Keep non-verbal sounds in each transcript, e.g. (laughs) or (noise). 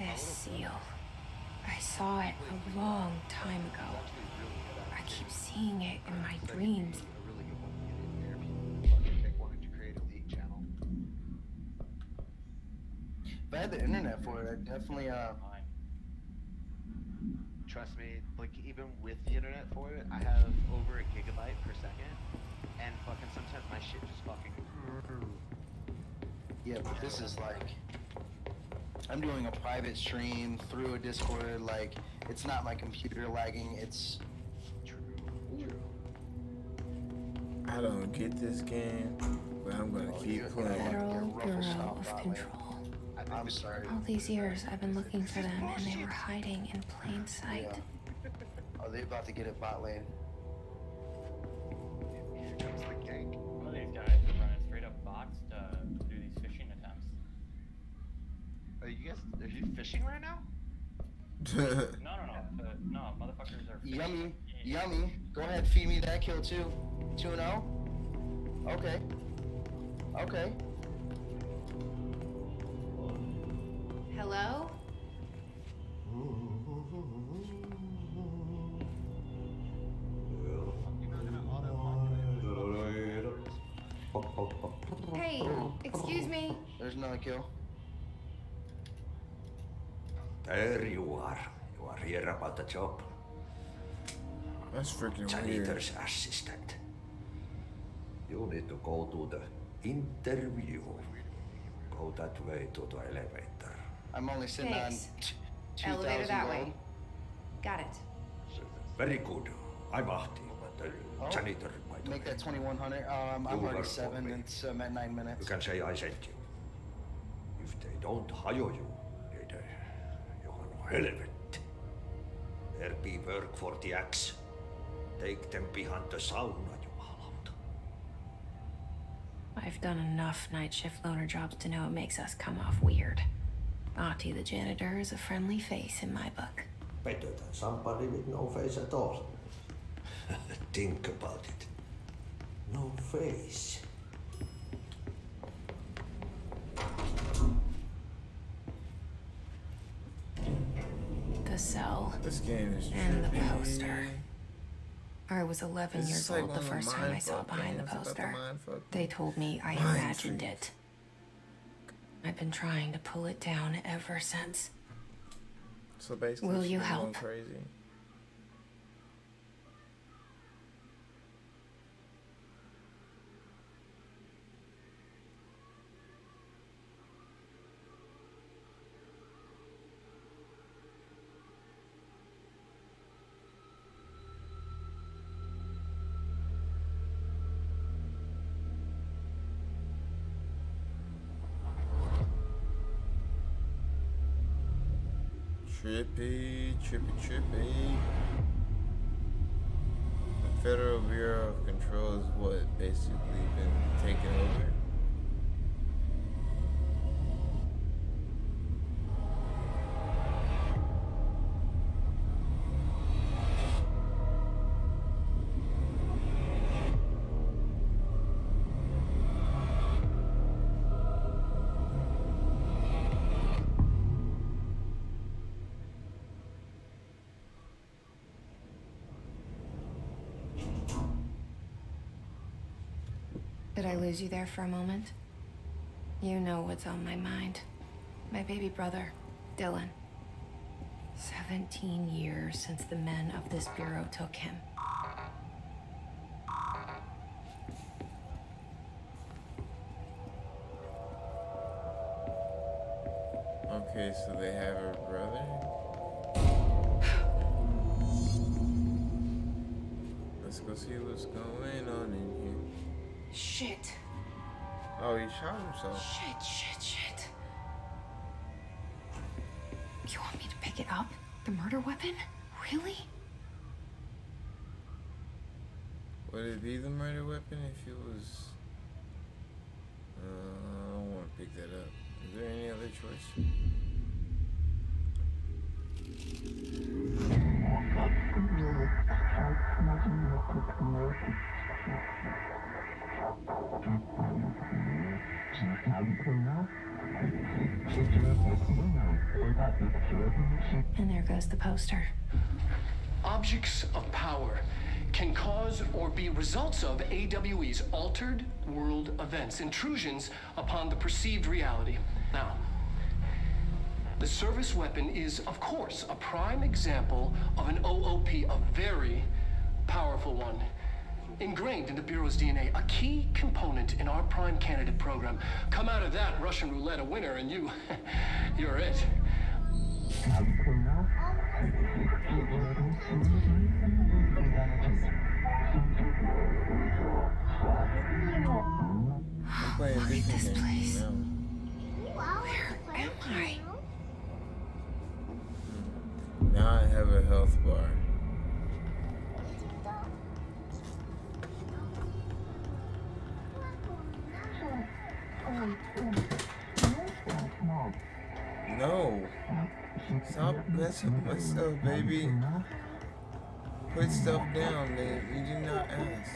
This seal. I saw it a long time ago. I keep seeing it in my dreams. A really good one to get in there if you fucking pick one to create a league channel. If I had the internet for it, I'd definitely uh. Trust me, like even with the internet for it, I have over a gigabyte per second, and fucking sometimes my shit just fucking. Yeah, but this is like I'm doing a private stream through a Discord. Like it's not my computer lagging. It's True. True. I don't get this game, but I'm gonna Oh, keep you're- playing. you're Federal Bureau of. Control. I think I'm sorry. All these years I've been looking for them and they were hiding in plain sight. Yeah. (laughs) Oh, Are they about to get it bot lane? Here comes the gank. One of these guys guys? Are you fishing right now? (laughs) No, no, no. Uh, no, motherfuckers are fishing. Yummy, Yeah. yummy. Go ahead, feed me that kill too. Two and zero. Okay. Okay. Hello? (laughs) Hey, excuse me. There's another kill. There you are. You are here about the job. That's freaking weird. Janitor's assistant. You need to go to the interview. Go that way to the elevator. I'm only sitting Thanks. on t- two Elevator that gold. way. Got it. Very good. I'm Ahti, the Oh, janitor, by the Make that 2100. Um, I'm You already work for seven. me. It's um, at nine You can say I sent you. If they don't hire you, relevant. There be work for the axe. Take them behind the sauna, jumalauta. I've done enough night shift loner jobs to know it makes us come off weird. Ahti the janitor is a friendly face in my book. Better than somebody with no face at all. (laughs) Think about it. No face. The cell This game is and the poster. I was 11 years like old the first time I saw behind the about the poster. They told me I Mind imagined it. I've been trying to pull it down ever since. So basically, Will you help? crazy. Trippy, trippy. The Federal Bureau of Control is what basically been taken over. Lose you there for a moment? You know what's on my mind. My baby brother, Dylan. 17 years since the men of this bureau took him. Okay, so they have a brother. (sighs) Let's go see what's going on in here. Shit. Oh, he shot himself. Shit, shit, shit. You want me to pick it up? The murder weapon? Really? Would it be the murder weapon if it was? Uh, I don't want to pick that up. Is there any other choice? And there goes the poster. Objects of power can cause or be results of AWE's altered world events, intrusions upon the perceived reality. Now, the service weapon is, of course, a prime example of an OOP, a very powerful one. Ingrained in the Bureau's DNA, a key component in our prime candidate program. Come out of that Russian roulette a winner, and you, (laughs) you're it. Look at this place. Messing with myself, baby. Put stuff down, man. You did not ask.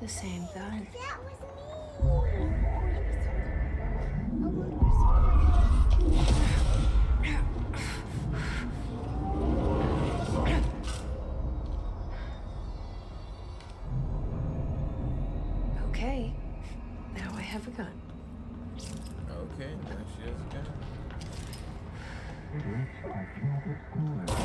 The same gun. That was me. Okay. Now I have a gun. Okay, now she has a gun.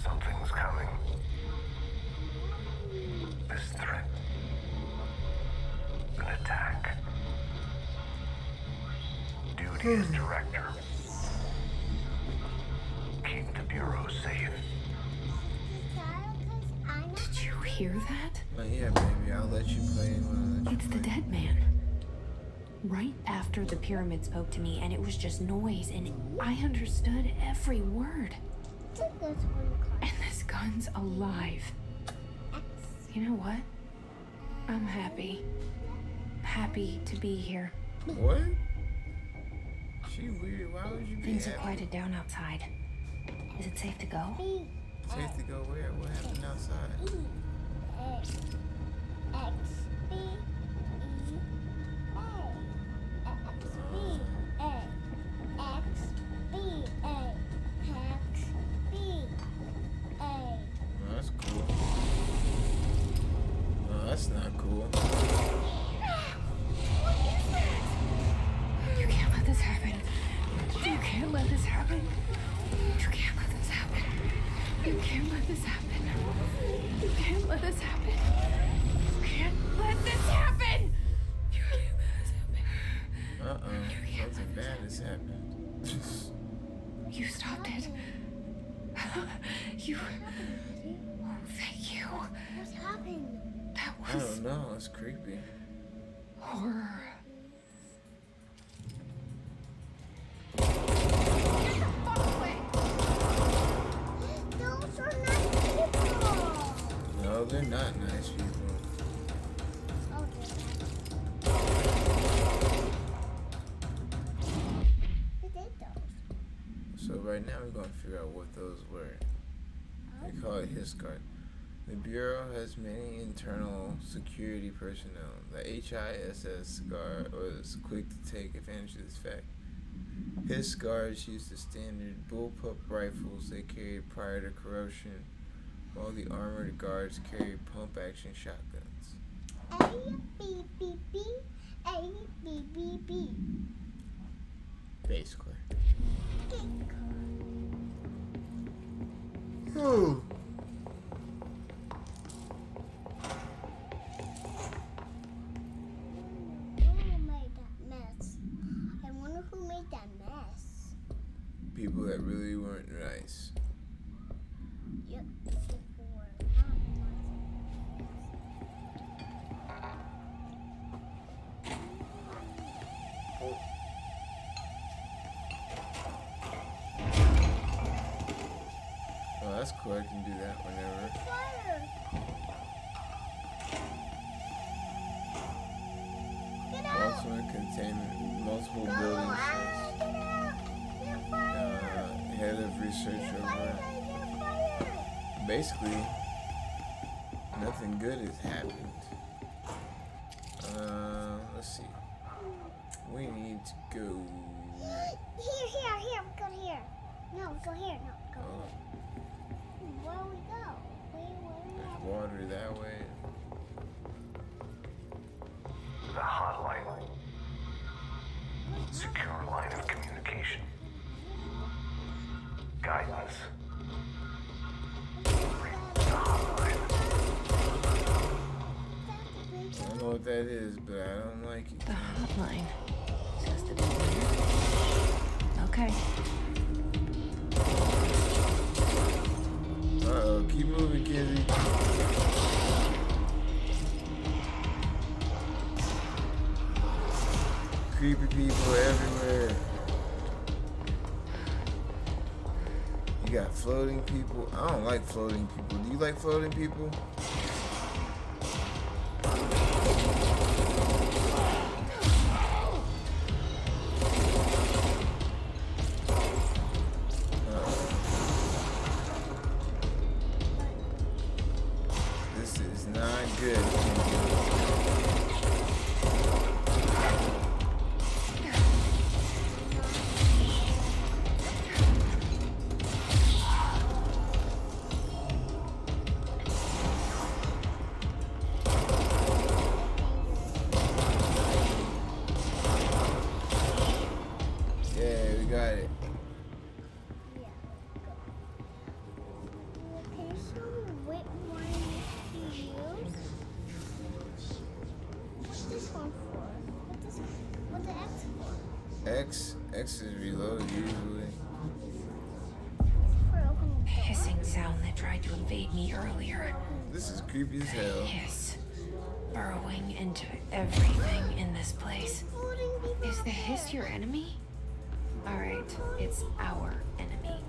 Something's coming. This threat. An attack. Duty as director. Keep the Bureau safe. Hear that? But yeah, baby, I'll let you play it when I let you It's the dead man. Right after the pyramid spoke to me, and it was just noise, and I understood every word. And this gun's alive. You know what? I'm happy. Happy to be here. What? She weird. Why would you be Things happy? quieted down outside. Is it safe to go? Safe to go where? What happened outside? Oh, was creepy. horror. No, they're not nice people. So right now we're gonna figure out what those were. They call it HISCART. The Bureau has many internal security personnel. The HISS guard was quick to take advantage of this fact. Hiss guards used the standard bullpup rifles they carried prior to corruption, while the armored guards carried pump action shotguns. A B B B A B B B. Basically. Oh. Who made that mess? I wonder who made that mess. People that really weren't nice. Yep. people were not nice. Oh, that's cool. I can do that whenever. Fire! Get out! Ultimate containment, multiple Go buildings. Head of research Get over. fire! Basically, nothing good has happened. Uh, let's see. We need to go. Here, here, here. Go here. No, go here. No, go Oh, here. Where do we go? Where, where, there's where? water that way. The hotline. Secure line of communication. Guidance. The hotline. I don't know what that is, but I don't like it. The hotline. Just a bit Okay. Uh oh, keep moving, Kizzy. Creepy people everywhere. You got floating people. I don't like floating people. Do you like floating people? Into everything in this place. Is the hiss your enemy? Alright, it's our enemy.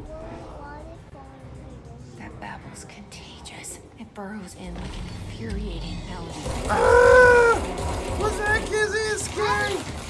That babble's contagious. It burrows in like an infuriating melody. What's that, Kizzy? Scary.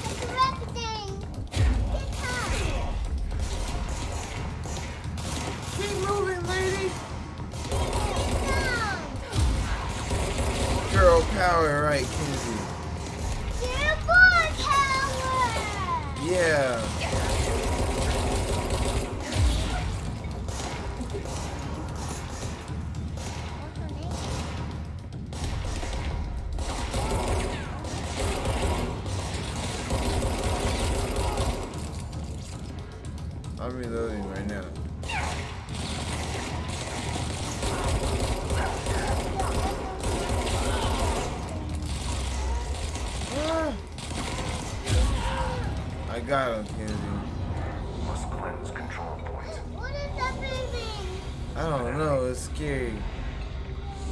I don't know. It's scary.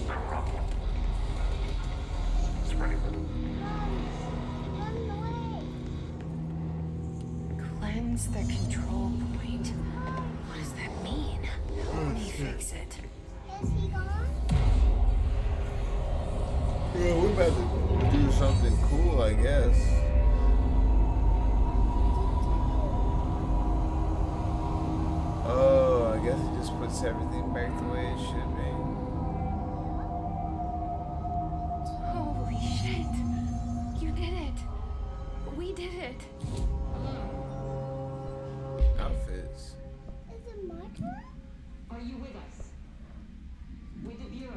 Corrupt. Spreading. Run away. Cleanse the control point. What does that mean? Let oh, me fix it. Is he gone? Yeah, we're about to do something cool, I guess. Oh, I guess he just puts everything it! Outfits. Is it my turn? Are you with us? With the Bureau?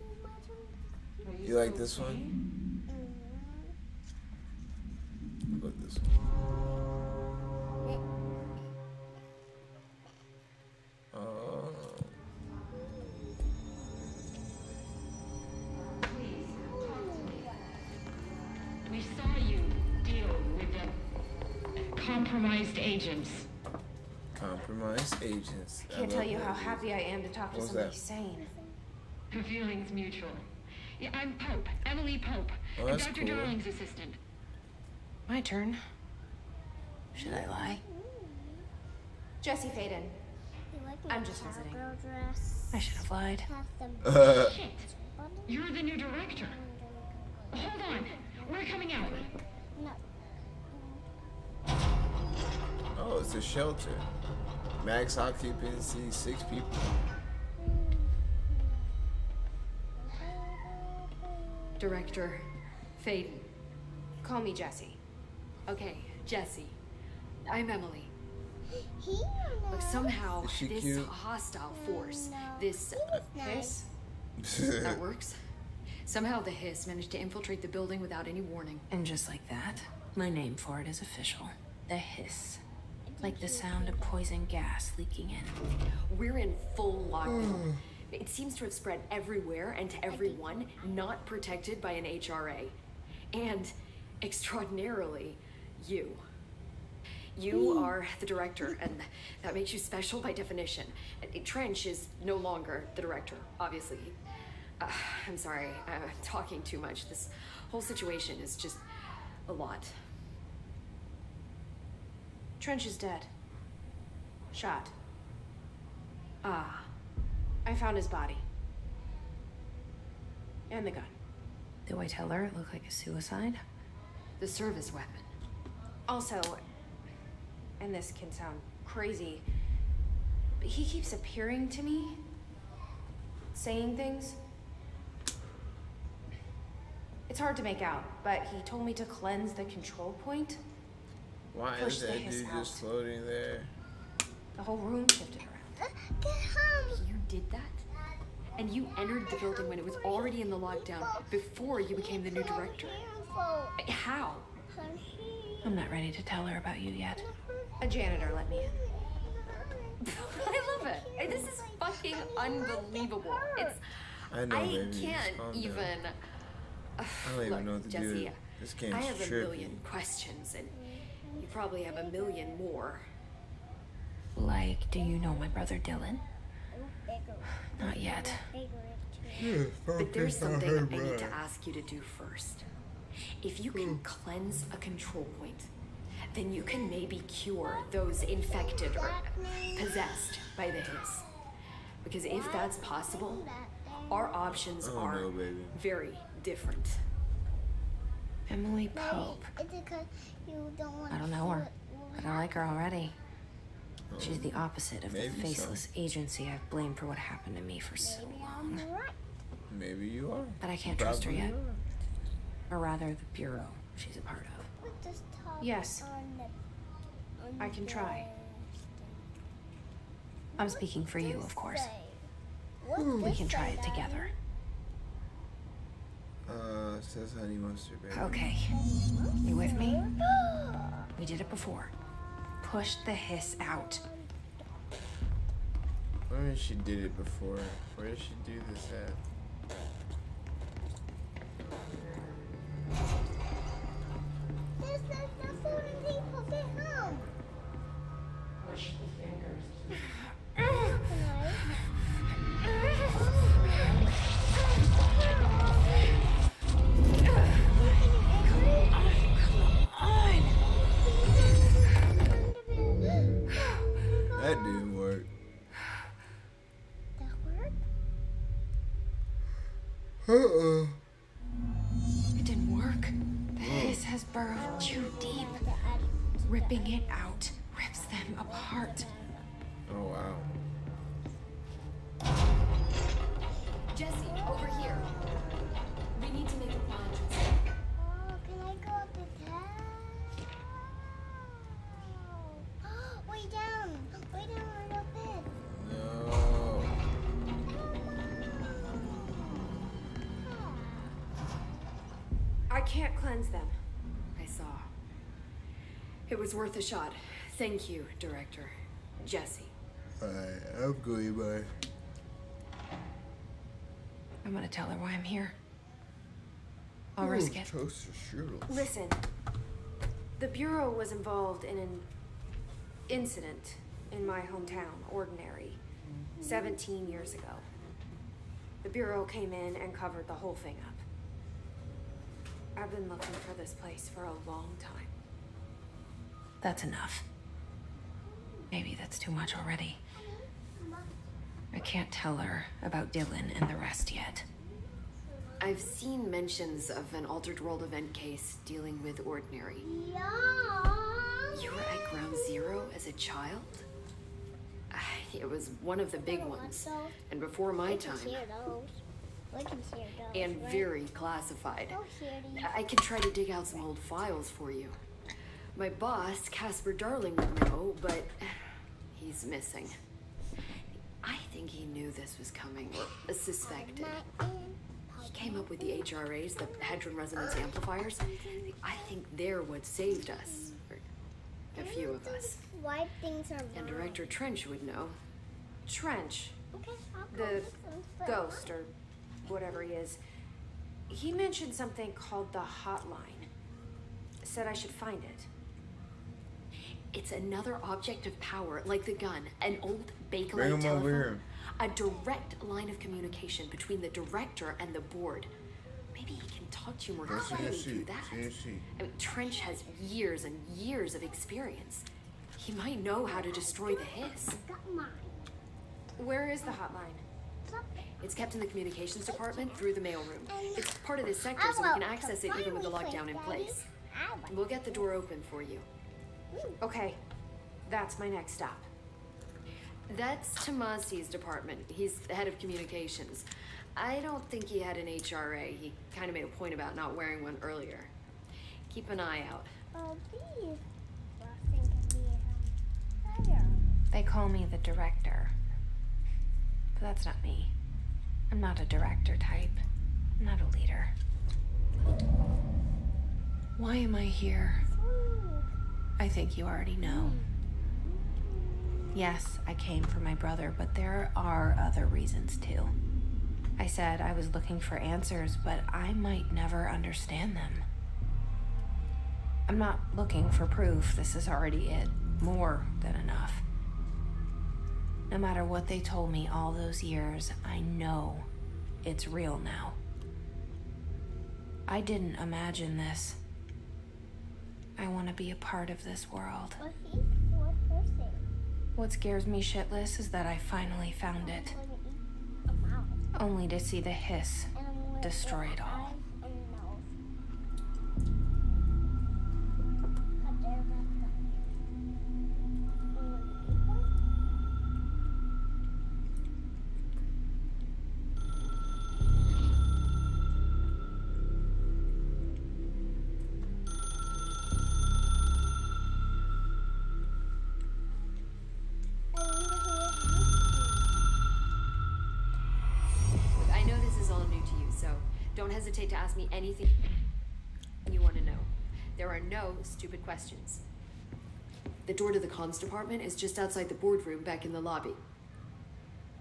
Is my turn? Are You like still this one? sane? Uh-huh. How about this one? Compromised agents. Compromised agents. I can't love tell you how agent. happy I am to talk to What was somebody that? sane. Her feelings mutual. Yeah, I'm Pope, Emily Pope, Oh, that's Dr. cool. Darling's assistant. My turn. Should I lie? Jesse Faden. You like my I'm just visiting. I should have lied. Uh, (laughs) Shit, you're the new director. Hold on, we're coming out. Oh, it's a shelter. Max occupancy, six people. Director Faden. Call me Jesse. Okay, Jesse. I'm Emily. Look, somehow this cute? hostile force, this was uh, hiss, that (laughs) works. Somehow the hiss managed to infiltrate the building without any warning. And just like that, my name for it is official. The hiss. Like the sound of poison gas leaking in. We're in full lockdown. It seems to have spread everywhere and to everyone not protected by an HRA. And extraordinarily, you. You are the director, and that makes you special by definition. Trench is no longer the director, obviously. Uh, I'm sorry, I'm talking too much. This whole situation is just a lot. Trench is dead. Shot. Ah. I found his body. And the gun. Do I tell her it looked like a suicide? The service weapon. Also, and this can sound crazy, but he keeps appearing to me, saying things. It's hard to make out, but he told me to cleanse the control point. Why Push is that dude out. just floating there? The whole room shifted around. Uh, get home. You did that? And you entered the building when it was already in the lockdown before you became the new director. How? I'm not ready to tell her about you yet. (laughs) A janitor let me in. (laughs) I love it. This is fucking unbelievable. It's I know, I baby. can't calm down. even. (sighs) I don't even Look, know what to Jesse, do. This game's I have a trippy. million questions, and you probably have a million more. Like, do you know my brother Dylan? (sighs) Not yet. But there's something I need to ask you to do first. If you can cleanse a control point, then you can maybe cure those infected or possessed by the hiss. Because if that's possible, our options Oh, are no, very different. Emily Pope. Is it 'cause you don't want I don't to know her, see what- but I like her already. She's the opposite of the Maybe so. faceless agency I've blamed for what happened to me for so long. Maybe you are. But I can't trust her yet. are. Or rather, the bureau she's a part of. Put this top Yes. on the- on I can the try. I'm speaking for you, of course. Hmm, we can try say, it Daddy? together. Uh, says honey mustard, baby. Okay. You with me? We did it before. Push the hiss out. Where she did it before? Where did she do this at? Can't cleanse them. I saw. It was worth a shot. Thank you, Director. Jesse. Alright, I'm going by. I'm gonna tell her why I'm here. I'll oh, risk it. Toaster strudels. Listen, the Bureau was involved in an incident in my hometown, Ordinary, mm-hmm. 17 years ago. The Bureau came in and covered the whole thing up. I've been looking for this place for a long time. That's enough. Maybe that's too much already. I can't tell her about Dylan and the rest yet. I've seen mentions of an altered world event case dealing with Ordinary. Yeah. You were at Ground Zero as a child? Ah, It was one of the big ones, and before my time, and very classified. These. I can try to dig out some old files for you. My boss, Casper Darling, would know, but he's missing. I think he knew this was coming, or suspected. He came up with the HRAs, the Hadron Resonance Amplifiers. I think they're what saved us. Or a few of us. Why things are And. Director Trench would know. Trench, Okay, I'll go the ghost or whatever he is, he mentioned something called the hotline. Said I should find it. It's another object of power, like the gun, an old Bring Bakelite him over telephone. here. A direct line of communication between the director and the board. Maybe he can talk to you more Go see clearly through that. See. I mean, Trench has years and years of experience. He might know how to destroy the hiss. Got mine. Where is the hotline? It's kept in the communications department through the mailroom. It's part of this sector, so we can access it even with the lockdown in place. We'll get the door open for you. Okay, that's my next stop. That's Tomasi's department. He's the head of communications. I don't think he had an HRA. He kind of made a point about not wearing one earlier. Keep an eye out. Oh, please. Blessing can be fire. They call me the director. But that's not me. I'm not a director type. I'm not a leader. Why am I here? I think you already know. Yes, I came for my brother, but there are other reasons too. I said I was looking for answers, but I might never understand them. I'm not looking for proof. This is already it. More than enough. No matter what they told me all those years, I know it's real now. I didn't imagine this. I want to be a part of this world. What he? What person? What scares me shitless is that I finally found it, I'm gonna eat a mouse. only to see the hiss And I'm gonna destroy it all. Questions. The door to the comms department is just outside the boardroom back in the lobby.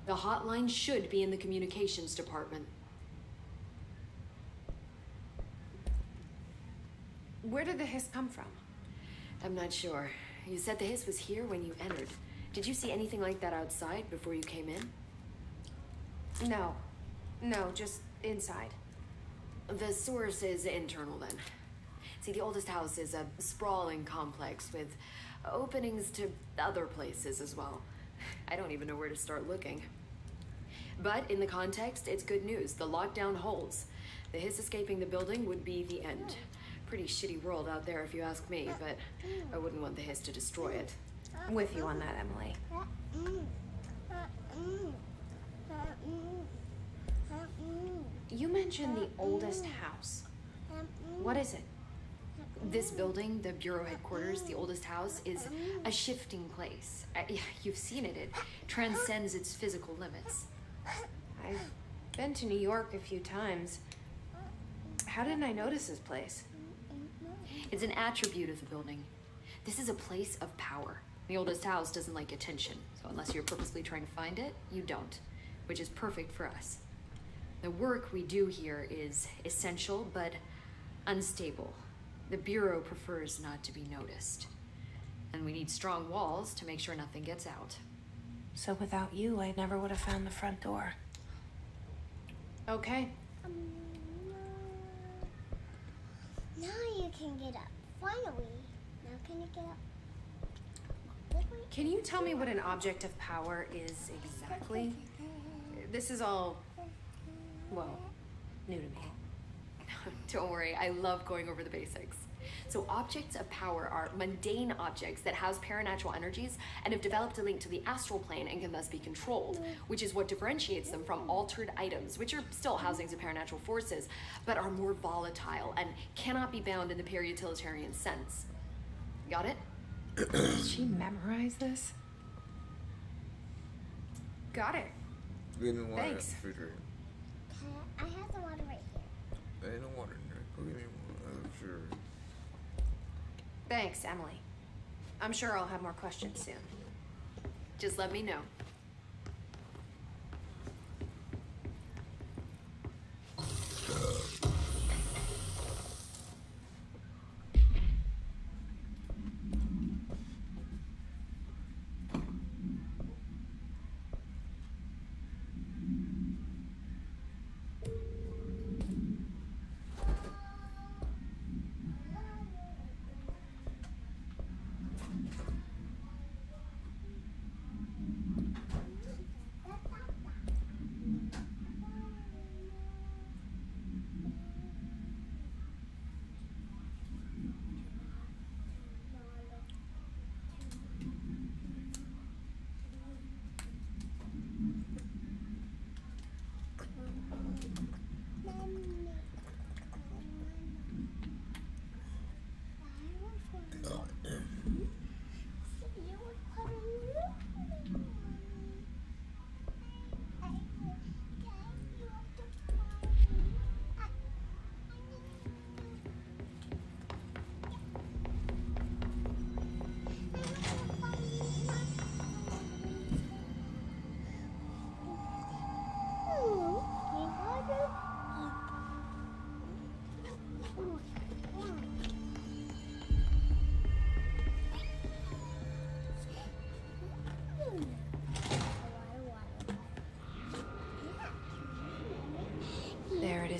The hotline should be in the communications department. Where did the hiss come from? I'm not sure. You said the hiss was here when you entered. Did you see anything like that outside before you came in? No. No, just inside. The source is internal then. See, the oldest house is a sprawling complex with openings to other places as well. (laughs) I don't even know where to start looking. But in the context, it's good news. The lockdown holds. The hiss escaping the building would be the end. Pretty shitty world out there if you ask me, but I wouldn't want the hiss to destroy it. I'm with you on that, Emily. You mentioned the oldest house. What is it? This building, the bureau headquarters, the oldest house, is a shifting place. Uh, you've seen it. It transcends its physical limits. I've been to New York a few times. How didn't I notice this place? It's an attribute of the building. This is a place of power. The oldest house doesn't like attention, so unless you're purposely trying to find it, you don't, which is perfect for us. The work we do here is essential but unstable. The Bureau prefers not to be noticed. And we need strong walls to make sure nothing gets out. So without you, I never would have found the front door. Okay. Um, now you can get up. Finally. Now can you get up? Can you tell me what an object of power is exactly? This is all, well, new to me. (laughs) Don't worry, I love going over the basics. So, objects of power are mundane objects that house paranatural energies and have developed a link to the astral plane and can thus be controlled, mm. which is what differentiates them from altered items, which are still housings of paranatural forces, but are more volatile and cannot be bound in the peri-utilitarian sense. Got it? Did (coughs) she memorize this? Got it. Give me water in the Thanks. refrigerator. I have the water right there. Go get me one. I'm sure. Thanks, Emily. I'm sure I'll have more questions soon. Just let me know.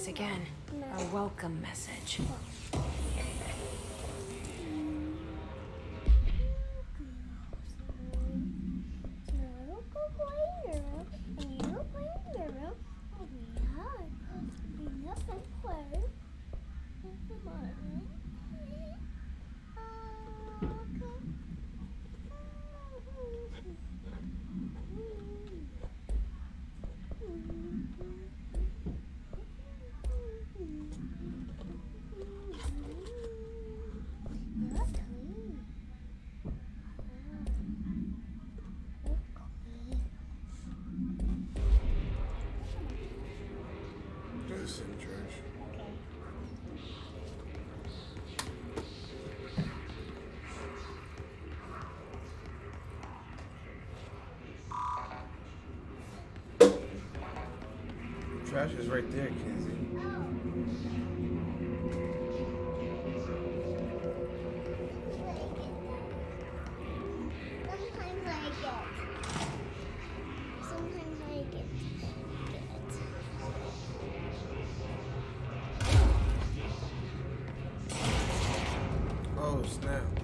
Again. A welcome message. Just in trash. Trash is right there, Kenzie. Oh,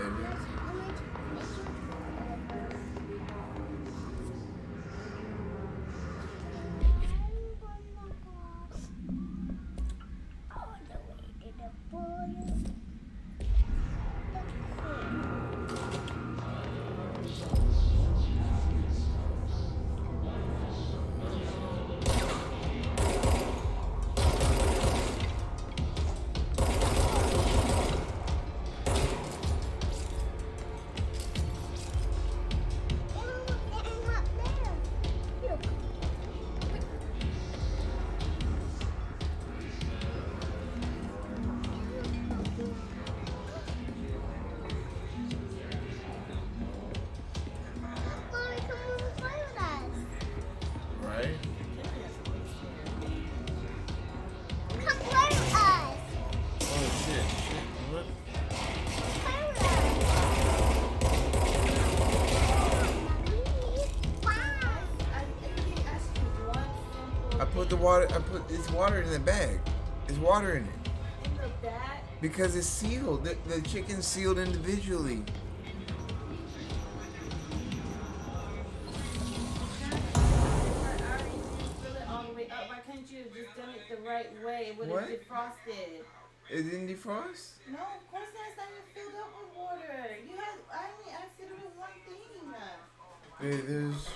baby. Water. I put it's water in the bag. It's water in it. Because it's sealed. The, the chicken's sealed individually. Fill it all the way up. Why couldn't you have just done it the right way? It would have defrosted. It didn't defrost. No, of course not. It's not even filled up with water. You had. I only asked you to do one thing. There- There's